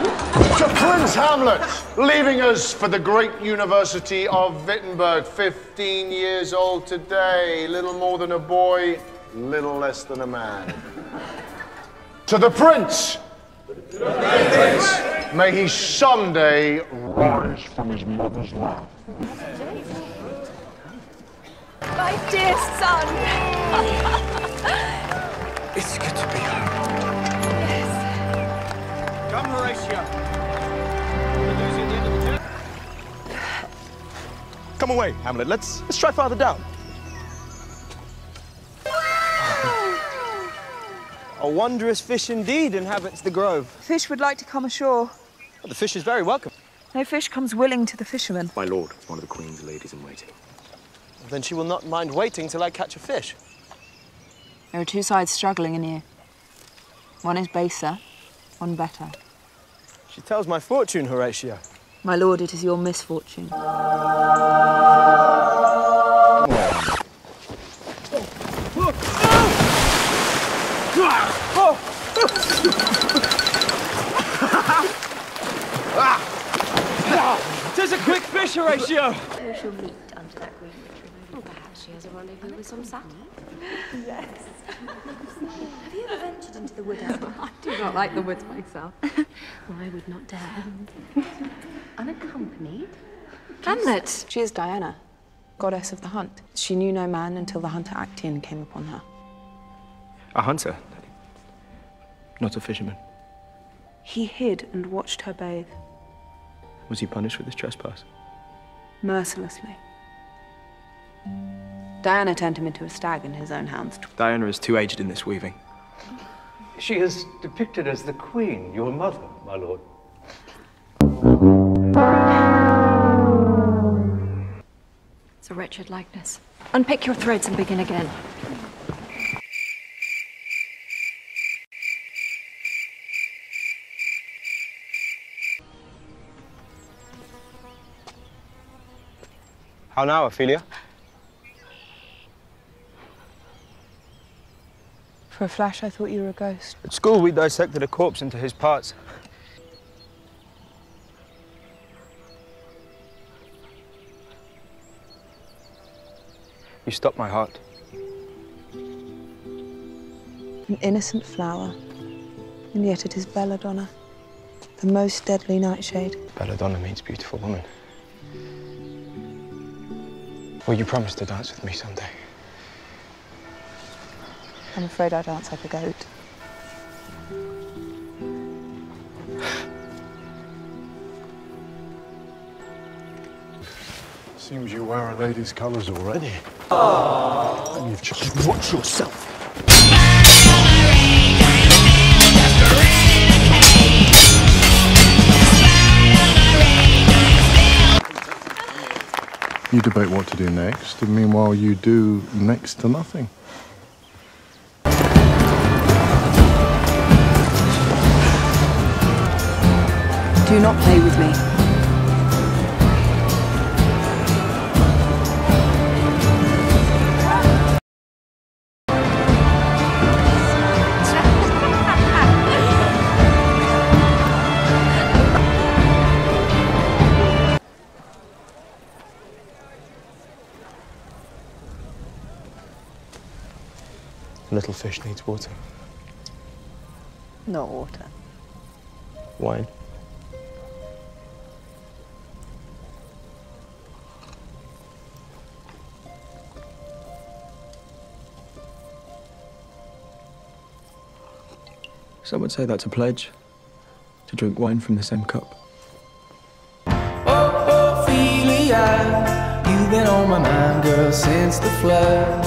To Prince Hamlet, leaving us for the great University of Wittenberg, 15 years old today, little more than a boy, little less than a man. To the Prince, prince may he someday rise from his mother's lap. My dear son! It's good to. Come, away, Hamlet. Let's let's try farther down. A wondrous fish indeed inhabits the grove. Fish would like to come ashore. But the fish is very welcome. No fish comes willing to the fisherman. My lord, one of the Queen's ladies in waiting. Then she will not mind waiting till I catch a fish. There are two sides struggling in here. One is baser, one better. She tells my fortune, Horatio. My lord, it is your misfortune. Tis a quick fish, Horatio. We shall meet under that green tree. Or perhaps she has a rendezvous with some satyr. Yes. Have you ever ventured into the wood, Emma? I do not like the woods myself. I would not dare. Unaccompanied? Hamlet! She is Diana, goddess of the hunt. She knew no man until the hunter Actaeon came upon her. A hunter, not a fisherman. He hid and watched her bathe, Was he punished for this trespass? mercilessly. Diana turned him into a stag in his own hounds. Diana is too aged in this weaving. She is depicted as the queen, your mother, my lord. It's a wretched likeness. Unpick your threads and begin again. How now, Ophelia? For a flash, I thought you were a ghost. At school, we dissected a corpse into his parts. You stopped my heart. An innocent flower, and yet it is Belladonna, the most deadly nightshade. Belladonna means beautiful woman. Will you promise to dance with me someday? I'm afraid I dance like a goat. Seems you wear a lady's colours already. And you've just watched yourself. You debate what to do next, and meanwhile you do next to nothing. Do not play with me. A little fish needs water. Not water. Wine. Some would say that's a pledge to drink wine from the same cup. Ophelia, you've been on my mind, girl, since the flood.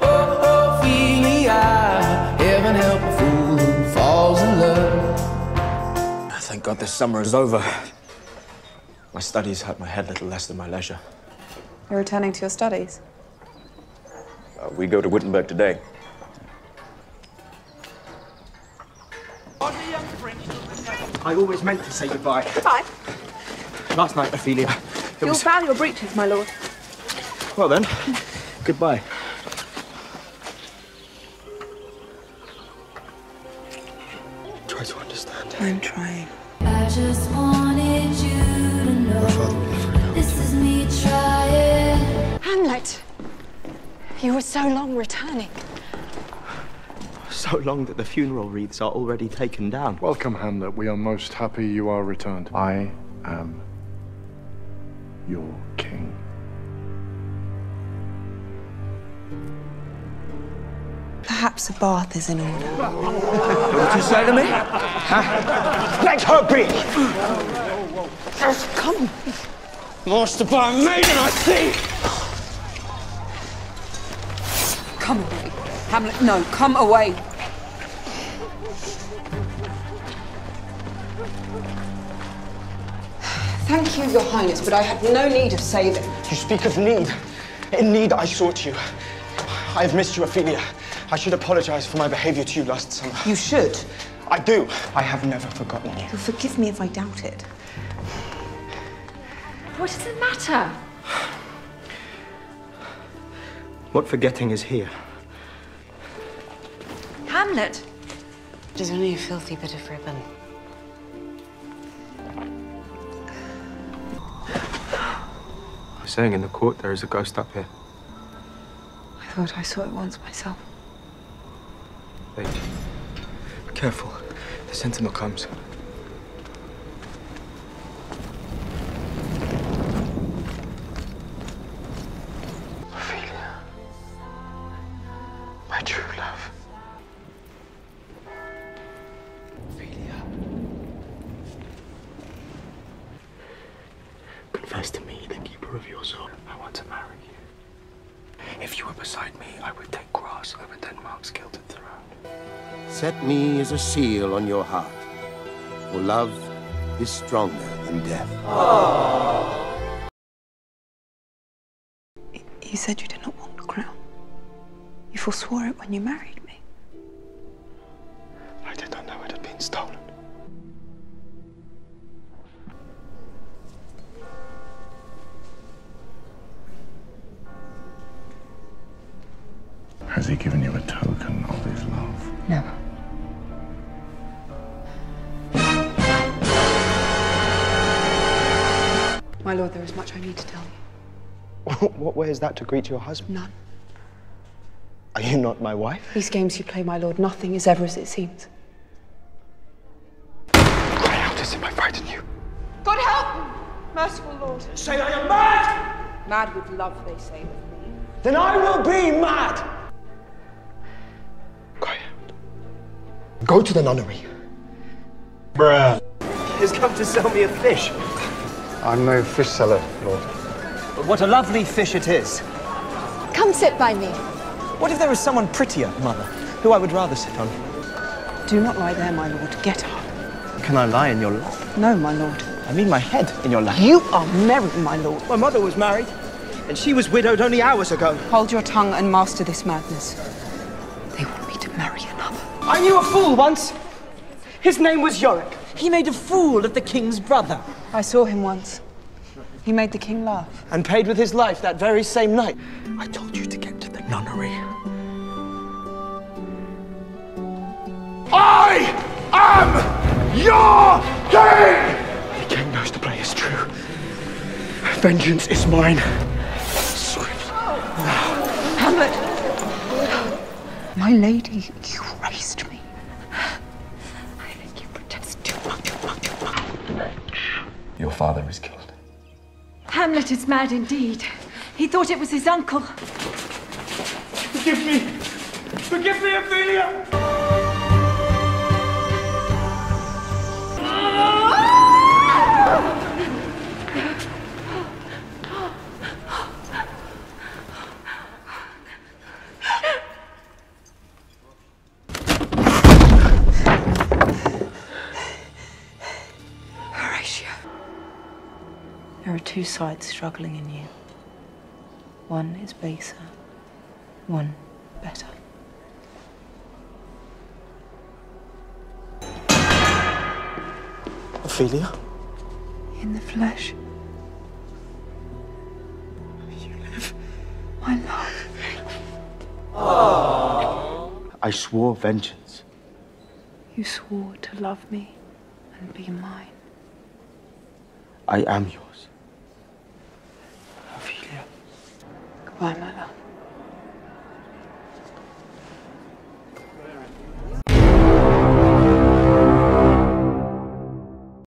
Oh, Ophelia, heaven help a fool who falls in love. Thank God this summer is over. My studies hurt my head a little less than my leisure. You're returning to your studies. Uh, we go to Wittenberg today. I always meant to say goodbye. Goodbye. Last night, Ophelia, there You'll was... value your breeches, my lord. Well then, goodbye. Try to understand. I'm trying. I just wanted you to know this is me trying. Hamlet! You were so long returning. So long that the funeral wreaths are already taken down. Welcome, Hamlet. We are most happy you are returned. I am your king. Perhaps a bath is in order. What did you say to me? Huh? Let her be! Come. Master by maiden, I see! Come away. Hamlet, no, come away. Thank you, Your Highness, but I had no need of saving. You speak of need. In need, I sought you. I have missed you, Ophelia. I should apologize for my behavior to you last summer. You should. I do. I have never forgotten you. You'll forgive me if I doubt it. What is the matter? What forgetting is here? Hamlet! It is only a filthy bit of ribbon. Saying in the court there is a ghost up here. I thought I saw it once myself. Wait. Be careful. The sentinel comes. Of your soul. I want to marry you. If you were beside me, I would take grass over Denmark's gilded throne. Set me as a seal on your heart, for love is stronger than death. You said you did not want the crown. You forswore it when you married me. I did not know it had been stolen. Has he given you a token of his love? No. My lord, there is much I need to tell you. what way is that to greet your husband? None. Are you not my wife? These games you play, my lord, nothing is ever as it seems. Cry out as if I frighten you. God help me! Merciful Lord. Say I am mad! Mad with love, they say of me. Then I will be mad! Go to the nunnery. Bruh. He's come to sell me a fish. I'm no fish seller, Lord. But what a lovely fish it is. Come sit by me. What if there was someone prettier, Mother, who I would rather sit on? Do not lie there, my lord. Get up. Can I lie in your lap? No, my lord. I mean my head in your lap. You are married, my lord. My mother was married, and she was widowed only hours ago. Hold your tongue and master this madness. I knew a fool once. His name was Yorick. He made a fool of the king's brother. I saw him once. He made the king laugh. And paid with his life that very same night. I told you to get to the nunnery. I am your king! The king knows the play is true. Vengeance is mine. Hamlet! My lady, you Your father is killed. Hamlet is mad indeed. He thought it was his uncle. Forgive me! Forgive me, Ophelia! Horatio. Two sides struggling in you. One is baser, one better. Ophelia? In the flesh. You live, my love. I swore vengeance. You swore to love me. and be mine. I am yours. Ophelia. Goodbye, my love.